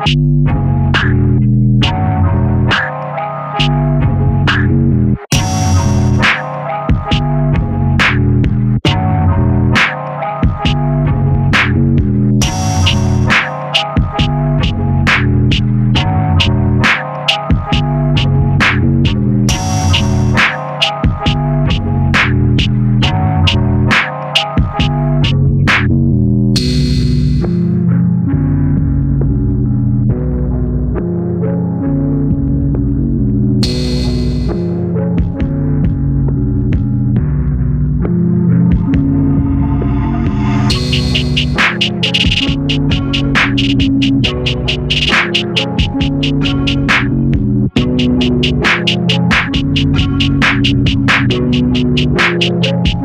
Bye. Thank you.